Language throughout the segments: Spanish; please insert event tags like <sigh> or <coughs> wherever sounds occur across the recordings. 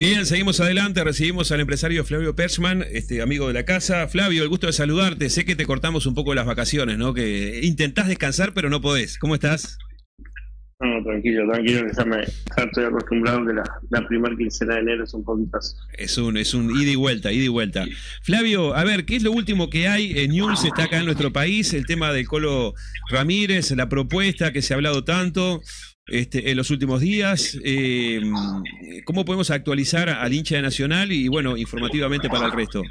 Bien, seguimos adelante, recibimos al empresario Flavio Perchman, este amigo de la casa. Flavio, el gusto de saludarte. Sé que te cortamos un poco las vacaciones, ¿no? Que intentás descansar, pero no podés. ¿Cómo estás? No, tranquilo, tranquilo, que ya, me, estoy acostumbrado que la, la primera quincena de enero es un poquito así. Es un, es un ida y vuelta, ida y vuelta. Flavio, a ver, ¿qué es lo último que hay? En News está acá en nuestro país, el tema del Colo Ramírez, la propuesta que se ha hablado tanto este, en los últimos días. Eh, ¿Cómo podemos actualizar al hincha de Nacional y, bueno, informativamente para el resto?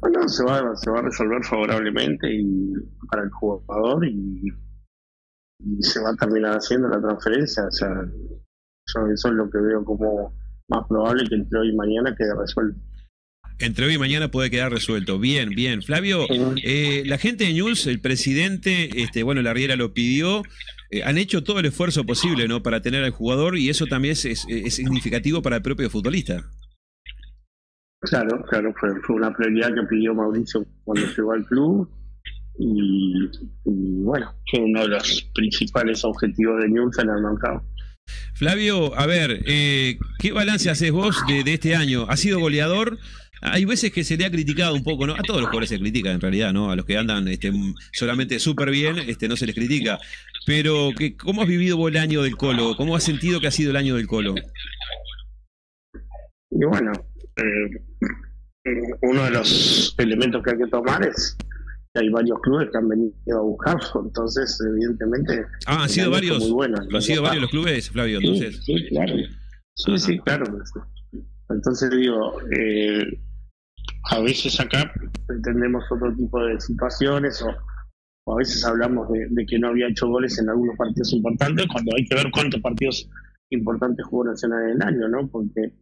Bueno, se va, se va a resolver favorablemente y para el jugador y, se va a terminar haciendo la transferencia. O sea, eso es lo que veo como más probable que entre hoy y mañana quede resuelto. Entre hoy y mañana puede quedar resuelto. Bien, bien. Flavio, eh, la gente de News, el presidente, este, bueno, la Riera lo pidió, eh, han hecho todo el esfuerzo posible ¿no? para tener al jugador y eso también es, es, significativo para el propio futbolista. Claro, claro, fue, fue, una prioridad que pidió Mauricio cuando llegó al club y, bueno, fue uno de los principales objetivos de News en el mercado. Flavio, a ver, eh, ¿qué balance haces vos de, de, este año? ¿Ha sido goleador? Hay veces que se le ha criticado un poco, ¿no? A todos los jugadores se critica en realidad, ¿no? A los que andan este, solamente súper bien, este, no se les critica. Pero, ¿qué, ¿cómo has vivido vos el año del Colo? ¿Cómo has sentido que ha sido el año del Colo? Y bueno, eh, uno de los elementos que hay que tomar es que hay varios clubes que han venido a buscarlo, entonces evidentemente... Ah, han sido varios. Muy han sido varios los clubes, Flavio, entonces. Sí, claro. Sí, sí, claro. Entonces digo, eh, a veces acá entendemos otro tipo de situaciones o a veces hablamos de, que no había hecho goles en algunos partidos importantes, cuando hay que ver cuántos partidos importantes jugó Nacional en el año, ¿no? Porque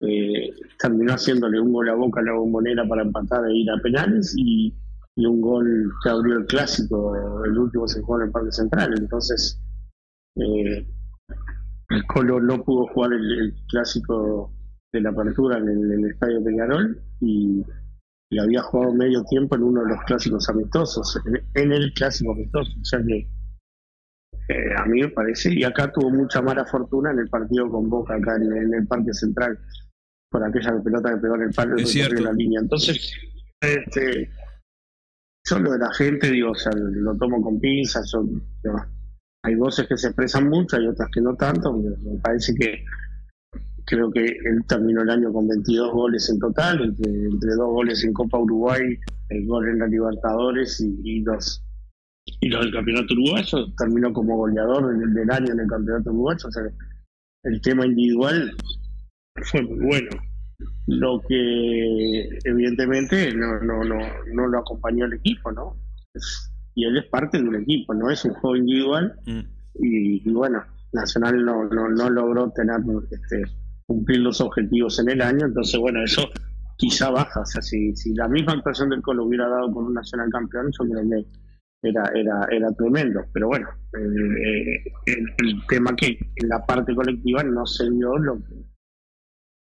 eh, terminó haciéndole un gol a Boca a la bombonera para empatar e ir a penales y, un gol que abrió el clásico, el último se jugó en el Parque Central, entonces eh, el Colo no pudo jugar el, clásico de la apertura en el, en el estadio Peñarol y y había jugado medio tiempo en uno de los clásicos amistosos, en, el clásico amistoso. O sea que eh, a mí me parece, y acá tuvo mucha mala fortuna en el partido con Boca, acá en, el Parque Central, por aquella pelota que pegó en el palo y la línea. Entonces, este, yo lo de la gente, digo, o sea, lo tomo con pinzas. hay voces que se expresan mucho, hay otras que no tanto. Me parece que Creo que él terminó el año con 22 goles en total, entre, dos goles en Copa Uruguay, el gol en la Libertadores y, los y los del Campeonato Uruguayo. Terminó como goleador del, del año en el Campeonato Uruguayo. O sea, el tema individual fue muy bueno. Lo que evidentemente no, no, no, no lo acompañó el equipo, ¿no? y él es parte de un equipo, no es un juego individual. Mm. Y, y, bueno, Nacional no, no, no logró tener este, cumplir los objetivos en el año, entonces bueno, eso quizá baja, o sea, si, la misma actuación del Colo hubiera dado con un nacional campeón, yo creo que era, era, era tremendo, pero bueno, eh, el, tema que en la parte colectiva no se dio lo que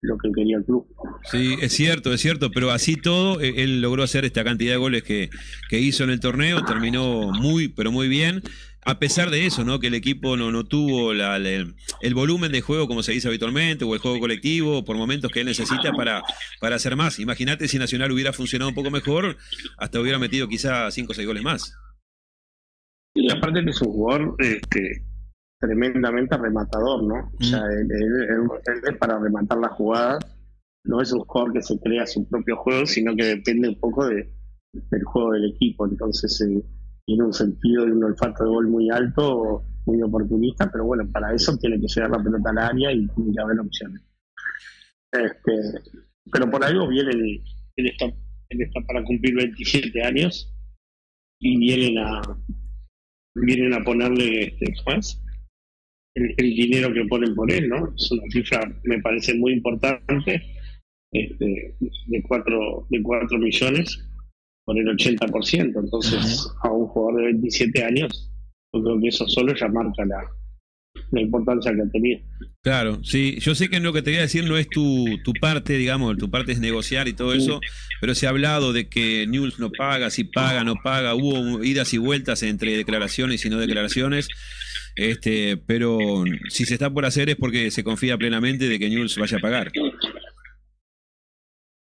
lo que quería el club. Sí, es cierto, es cierto, pero así todo, eh, él logró hacer esta cantidad de goles que, que hizo en el torneo, terminó muy, pero muy bien a pesar de eso, ¿no? Que el equipo no, no tuvo la, el volumen de juego como se dice habitualmente, o el juego colectivo, por momentos que él necesita para, para hacer más. Imagínate si Nacional hubiera funcionado un poco mejor, hasta hubiera metido quizá 5 o 6 goles más. Y aparte que es un jugador este, tremendamente rematador, ¿no? O sea, mm. él, es para rematar la jugada, no es un jugador que se crea su propio juego, sino que depende un poco de, del juego del equipo. Entonces, eh, tiene un sentido y un olfato de gol muy alto, muy oportunista, pero bueno, para eso tiene que llegar la pelota al área y tiene que haber opciones. Este, pero por algo viene él, está, para cumplir 27 años y vienen a vienen a ponerle este, El, dinero que ponen por él, ¿no? Es una cifra, me parece muy importante, este, de 4 de cuatro millones por el 80%. Entonces, a un jugador de 27 años, yo creo que eso solo ya marca la, la importancia que ha tenido. Claro, sí, yo sé que lo que te voy a decir no es tu, tu parte, digamos, tu parte es negociar y todo eso, pero se ha hablado de que News no paga, si paga, no paga, hubo idas y vueltas entre declaraciones y no declaraciones. Este, pero si se está por hacer es porque se confía plenamente de que Newell's vaya a pagar.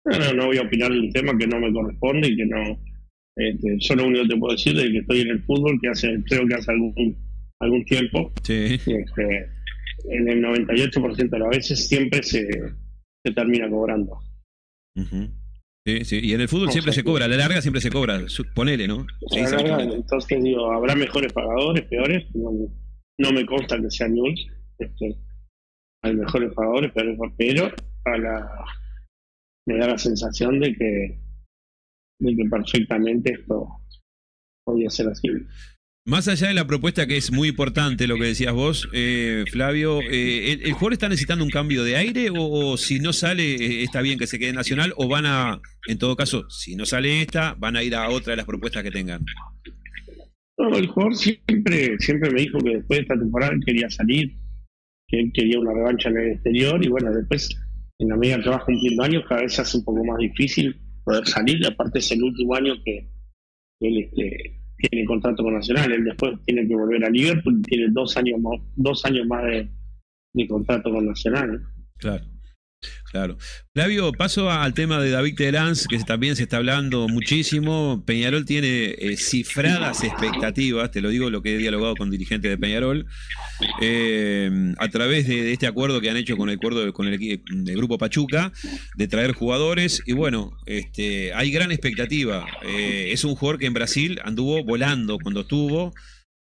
No, no, voy a opinar de un tema que no me corresponde y que no. Este, yo lo único que te puedo decir es que estoy en el fútbol, que hace, creo que hace algún, algún tiempo. Sí. Este, en el 98% de las veces siempre se, se termina cobrando. Sí, sí, y en el fútbol siempre se cobra, a la larga siempre se cobra, ponele, ¿no? Sí, entonces digo, habrá mejores pagadores, peores, no, me consta que sea News, este, hay mejores pagadores, pero, pero a la, me da la sensación de que, de que perfectamente esto podría ser así. Más allá de la propuesta que es muy importante, lo que decías vos, eh, Flavio, eh, ¿el, jugador está necesitando un cambio de aire o, si no sale eh, está bien que se quede nacional o van a, en todo caso, si no sale esta, van a ir a otra de las propuestas que tengan? No, el jugador siempre, siempre me dijo que después de esta temporada quería salir, que él quería una revancha en el exterior y bueno, después en la medida que vas cumpliendo años cada vez se hace un poco más difícil poder salir, aparte es el último año que él este, tiene contrato con Nacional, él después tiene que volver a Liverpool, tiene dos años más, dos años más de contrato con Nacional. Claro. Claro. Flavio, paso al tema de David Teráns, que también se está hablando muchísimo. Peñarol tiene eh, cifradas expectativas, te lo digo lo que he dialogado con dirigentes de Peñarol, eh, a través de, este acuerdo que han hecho con el acuerdo con el, grupo Pachuca, de traer jugadores. Y bueno, este, hay gran expectativa. Eh, es un jugador que en Brasil anduvo volando cuando estuvo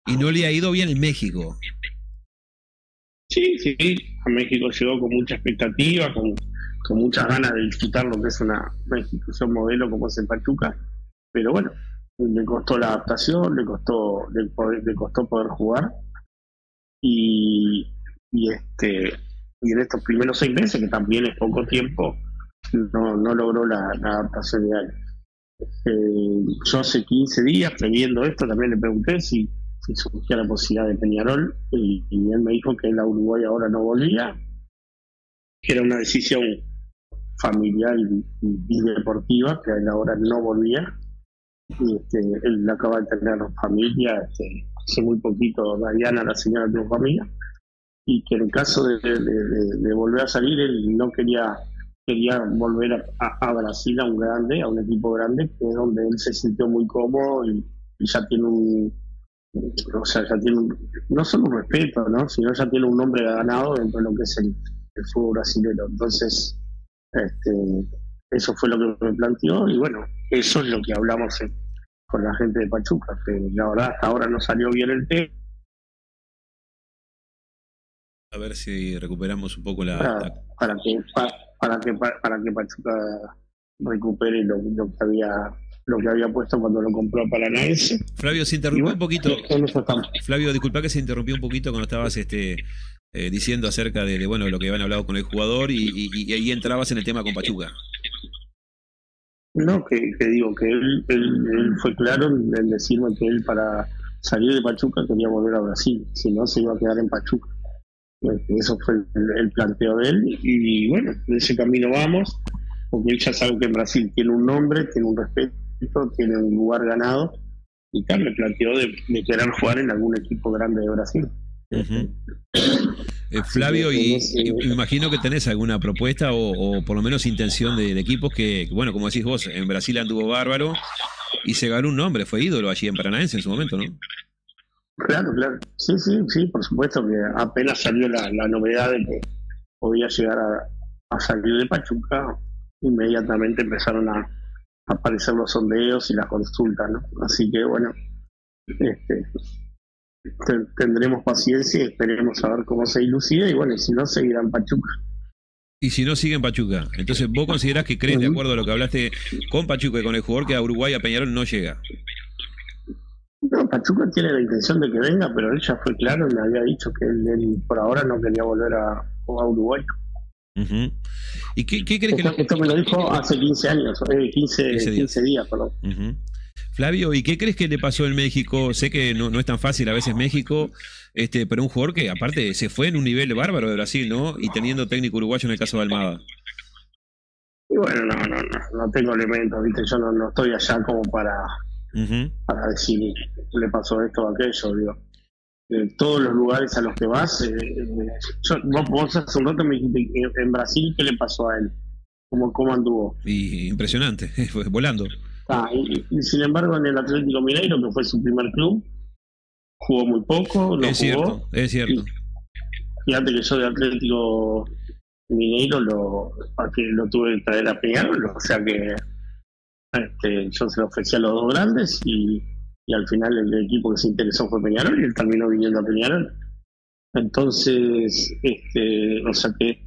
y no le ha ido bien en México. Sí, sí, a México llegó con mucha expectativa, con, con muchas ganas de disfrutar lo que es una, institución modelo como es el Pachuca, pero bueno, le costó la adaptación, le costó, le, costó poder jugar. Y, y este y en estos primeros seis meses, que también es poco tiempo, no, no logró la, adaptación ideal. Eh, yo hace 15 días, previendo esto, también le pregunté si si surgía la posibilidad de Peñarol y, él me dijo que la Uruguay ahora no volvía, que era una decisión familiar y, deportiva, que él ahora no volvía. Y este, él acaba de tener familia, este, hace muy poquito Diana, la señora de familia, y que en caso de, volver a salir, él no quería quería volver a, Brasil, a un grande, a un equipo grande, que es donde él se sintió muy cómodo y ya tiene un, o sea, ya tiene no solo un respeto, ¿no? sino ya tiene un nombre ganado dentro de lo que es el, fútbol brasileño. Entonces, este, eso fue lo que me planteó y bueno, eso es lo que hablamos con la gente de Pachuca, que la verdad hasta ahora no salió bien el tema. A ver si recuperamos un poco la... Para, que, para, que, para, que Pachuca recupere lo, lo que había lo que había puesto cuando lo compró Paranaense. Flavio, se interrumpió un poquito. Flavio, disculpa que se interrumpió un poquito cuando estabas este, eh, diciendo acerca de, bueno lo que habían hablado con el jugador y, ahí entrabas en el tema con Pachuca. No, que, digo que él, él, fue claro en decirme que él para salir de Pachuca quería volver a Brasil, si no se iba a quedar en Pachuca. Este, eso fue el, planteo de él y bueno, en ese camino vamos, porque él ya sabe que en Brasil tiene un nombre, tiene un respeto tiene un lugar ganado y tal, me planteó de, querer jugar en algún equipo grande de Brasil. Eh, Flavio, y, me imagino que tenés alguna propuesta o, por lo menos intención de, equipos que, bueno, como decís vos, en Brasil anduvo bárbaro y se ganó un nombre, fue ídolo allí en Paranaense en su momento, ¿no? Claro, claro. Sí, sí, sí, por supuesto que apenas salió la, novedad de que podía llegar a, a salir de Pachuca, inmediatamente empezaron a, aparecer los sondeos y las consultas, ¿no? Así que bueno, este, tendremos paciencia y esperemos a ver cómo se ilucida y bueno, si no, seguirán Pachuca. Y si no siguen Pachuca, entonces vos considerás que crees, de acuerdo a lo que hablaste con Pachuca y con el jugador, que a Uruguay, a Peñarol no llega. No, Pachuca tiene la intención de que venga, pero él ya fue claro y me había dicho que él, por ahora no quería volver a, a Uruguay. ¿Y qué, crees que Esto me lo dijo hace 15 años, 15, eh, días. perdón. Flavio, ¿y qué crees que le pasó en México? Sé que no, es tan fácil a veces México, este, pero un jugador que aparte se fue en un nivel bárbaro de Brasil, ¿no? Y teniendo técnico uruguayo en el caso de Almada. Y bueno, no, no, no, no tengo elementos, ¿viste? Yo no, no estoy allá como para, para decir le pasó esto o aquello, digo. Todos los lugares a los que vas. Eh, vos, hace un rato me dijiste en Brasil, ¿qué le pasó a él? ¿Cómo, cómo anduvo? Y impresionante, <laughs> fue volando. Ah, y, sin embargo, en el Atlético Mineiro, que fue su primer club, jugó muy poco. No es cierto, es cierto. fíjate que yo de Atlético Mineiro lo, lo tuve que traer a Peñarol, o sea que este, yo se lo ofrecí a los dos grandes y, al final el equipo que se interesó fue Peñarol y él terminó viniendo a Peñarol. Entonces, este, o sea que,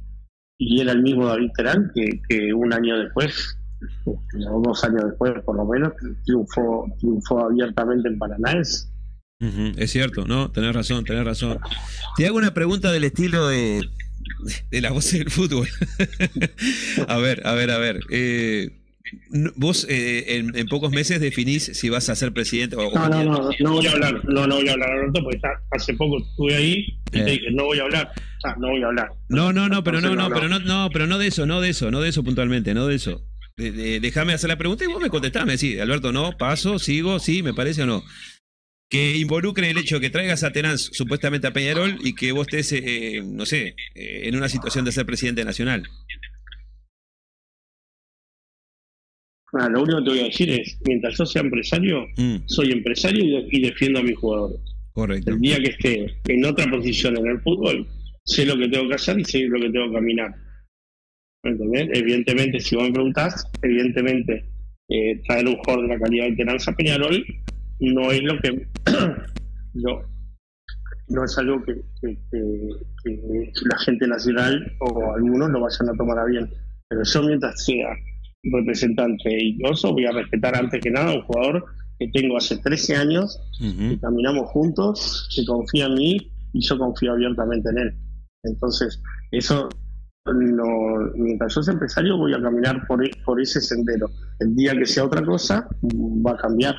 y era el mismo David Terán que, un año después, este, o dos años después por lo menos, triunfó, triunfó abiertamente en Paraná. Es, cierto, ¿no? Tenés razón, tenés razón. Te hago una pregunta del estilo de, de la voz del fútbol. <laughs> a ver, a ver, a ver. Eh, vos eh, en, pocos meses definís si vas a ser presidente o... No, no, no, no voy a hablar, no, no voy a hablar, Alberto, porque hace poco estuve ahí y te eh. dije, no voy a hablar, no voy a hablar. No, no, no, pero no, no, pero no, no, pero no de eso, no de eso, no de eso puntualmente, no de eso. déjame hacer la pregunta y vos me contestás, me decís, Alberto, no, paso, sigo, sí, me parece o no. Que involucre el hecho de que traigas a Tenaz supuestamente a Peñarol y que vos estés, eh, no sé, en una situación de ser presidente nacional. Ah, lo único que te voy a decir es, mientras yo sea empresario, mm. soy empresario y, defiendo a mis jugadores. Correcto. El día que esté en otra posición en el fútbol, sé lo que tengo que hacer y sé lo que tengo que caminar. ¿Entendés? Evidentemente, si vos me preguntás, evidentemente, eh, traer un jugador de la calidad de Teranza Peñarol no es lo que... <clears throat> no es algo que, la gente nacional o algunos lo vayan a tomar a bien. Pero yo mientras sea representante y voy a respetar antes que nada a un jugador que tengo hace 13 años, que caminamos juntos, que confía en mí y yo confío abiertamente en él. Entonces, eso, no, mientras yo sea empresario, voy a caminar por, e, por ese sendero. El día que sea otra cosa, va a cambiar.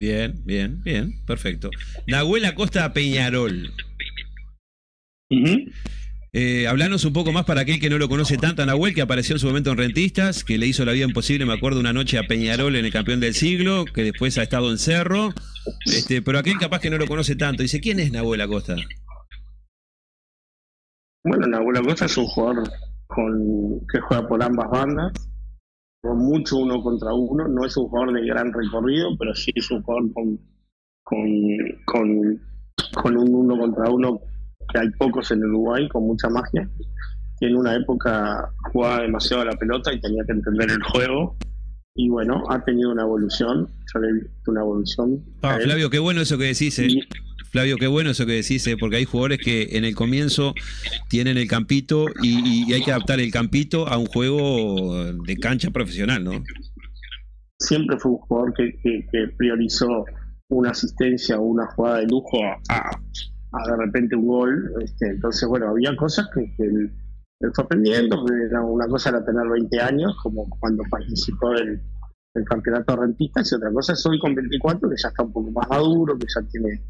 Bien, bien, bien, perfecto. Nahuel Acosta Peñarol. Eh, hablanos un poco más para aquel que no lo conoce tanto Nahuel, que apareció en su momento en Rentistas, que le hizo la vida imposible, me acuerdo, una noche a Peñarol en el campeón del siglo, que después ha estado en Cerro. Este, pero aquel capaz que no lo conoce tanto, dice, ¿quién es Nahuel Acosta? Bueno, Nahuel Acosta es un jugador con, que juega por ambas bandas, con mucho uno contra uno, no es un jugador de gran recorrido, pero sí es un jugador con, con, con un uno contra uno que hay pocos en Uruguay con mucha magia, que en una época jugaba demasiado a la pelota y tenía que entender el juego. Y bueno, ha tenido una evolución, yo le he visto una evolución. Ah, Flavio, qué bueno eso que decís. Eh. Flavio, qué bueno eso que decís, eh, porque hay jugadores que en el comienzo tienen el campito y, hay que adaptar el campito a un juego de cancha profesional, ¿no? Siempre fue un jugador que, priorizó una asistencia o una jugada de lujo a, a de repente un gol. Este, entonces, bueno, había cosas que, él, fue aprendiendo. Una cosa era tener 20 años, como cuando participó del, campeonato de y otra cosa es hoy con 24, que ya está un poco más maduro, que ya tiene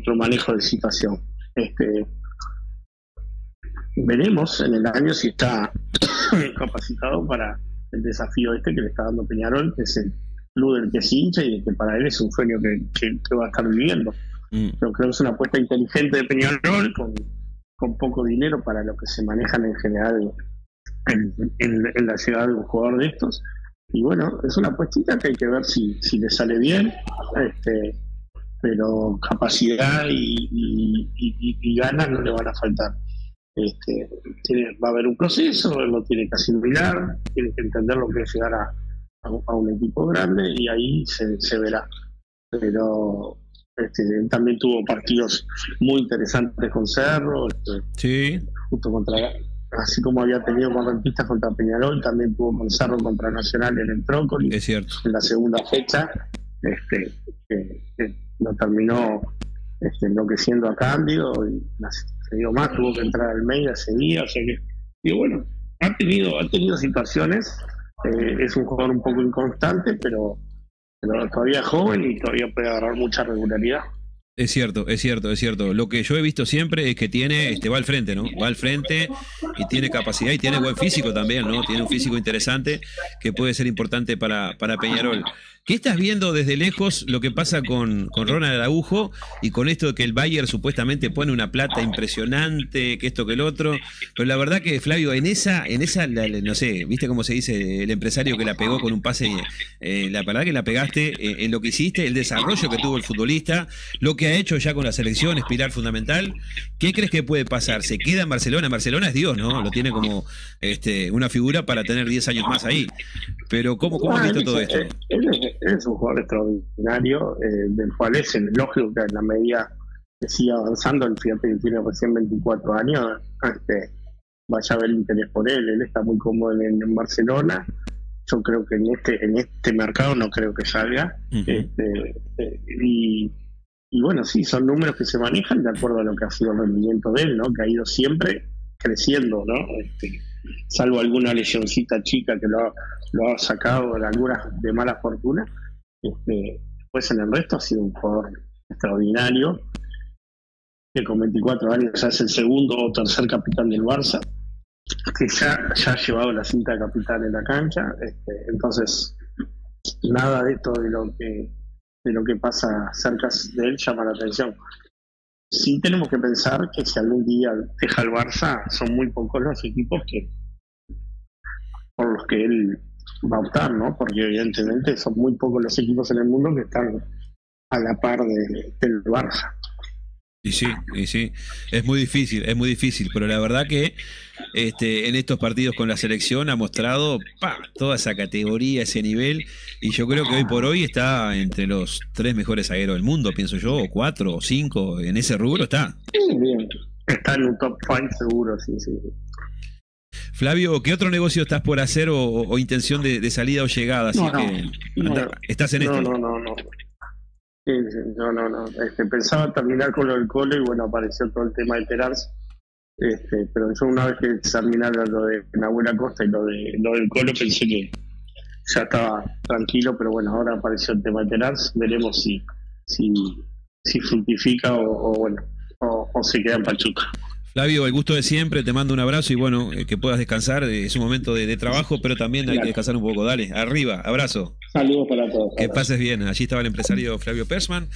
otro manejo de situación. Este, veremos en el año si está <coughs> capacitado para el desafío este que le está dando Peñarol, que es el club del que se hincha y que para él es un sueño que va a estar viviendo. Mm. Creo que es una apuesta inteligente de Peñarol con, con poco dinero para lo que se manejan en general en, la ciudad de un jugador de estos. Y bueno, es una apuestita que hay que ver si, si le sale bien, este, pero capacidad y, ganas no le van a faltar. Este, va a haber un proceso, él lo tiene que asimilar, tiene que entender lo que es llegar a, a, un equipo grande y ahí se, se verá. Pero este, también tuvo partidos muy interesantes con Cerro, este, sí. justo contra, así como había tenido con Rentistas contra Peñarol, también tuvo con Cerro contra Nacional en el Trócoli, es cierto. en la segunda fecha, este, que, lo terminó este, enloqueciendo a cambio y se dio más, tuvo que entrar al medio ese día, o sea que, y bueno, ha tenido, ha tenido situaciones, eh, es un jugador un poco inconstante, pero pero todavía joven y todavía puede agarrar mucha regularidad. Es cierto, es cierto, es cierto. Lo que yo he visto siempre es que tiene, este, va al frente, ¿no? Va al frente y tiene capacidad y tiene buen físico también, ¿no? Tiene un físico interesante que puede ser importante para, para Peñarol. ¿Qué estás viendo desde lejos lo que pasa con, con Ronald Araujo y con esto de que el Bayern supuestamente pone una plata impresionante, que esto que el otro? Pero la verdad que, Flavio, en esa, en esa no sé, ¿viste cómo se dice el empresario que la pegó con un pase? Eh, la verdad que la pegaste eh, en lo que hiciste, el desarrollo que tuvo el futbolista, lo que ha hecho ya con la selección, es pilar fundamental. ¿Qué crees que puede pasar? ¿Se queda en Barcelona? Barcelona es Dios, ¿no? Lo tiene como este, una figura para tener 10 años más ahí. Pero ¿cómo, cómo has visto todo esto? Es, un jugador extraordinario, eh, del cual es lógico que en la medida que siga avanzando, el fíjate que tiene recién 24 años, este, vaya a haber interés por él. Él está muy cómodo en, Barcelona. Yo creo que en este en este mercado no creo que salga. este, eh, y, y bueno, sí, son números que se manejan de acuerdo a lo que ha sido el rendimiento de él, ¿no? Que ha ido siempre creciendo, ¿no? Este, salvo alguna lesioncita chica que lo ha, lo ha sacado en algunas de mala fortuna. Este, después en el resto ha sido un jugador extraordinario, que con 24 años ya es el segundo o tercer capitán del Barça, que ya, ya ha llevado la cinta de capitán en la cancha. Este, entonces, nada de esto de lo que de lo que pasa cerca de él llama la atención. Sí tenemos que pensar que si algún día deja el Barça, son muy pocos los equipos que por los que él va a optar, ¿no? Porque evidentemente son muy pocos los equipos en el mundo que están a la par de, del Barça. Y sí, y sí, es muy difícil, es muy difícil, pero la verdad que este, en estos partidos con la selección ha mostrado toda esa categoría, ese nivel, y yo creo que hoy por hoy está entre los tres mejores zagueros del mundo, pienso yo, o cuatro, o cinco, en ese rubro está. Sí, bien. Está en un top five seguro, sí, sí. Flavio, ¿qué otro negocio estás por hacer o, intención de, salida o llegada? Así que estás en esto. No, no, no. No, no, no. Este, pensaba terminar con lo del colo y bueno, apareció todo el tema de Terars. Este, pero yo una vez que terminara lo de Nahuel Costa y lo de lo del colo pensé que ya estaba tranquilo, pero bueno, ahora apareció el tema de Terars. Veremos si, si, si fructifica o, bueno, o se queda en Pachuca. Flavio, el gusto de siempre, te mando un abrazo y bueno, eh, que puedas descansar, eh, es un momento de, trabajo, pero también hay que descansar un poco. Dale, arriba, abrazo. Saludos para todos. Que pases bien, allí estaba el empresario Flavio Persman.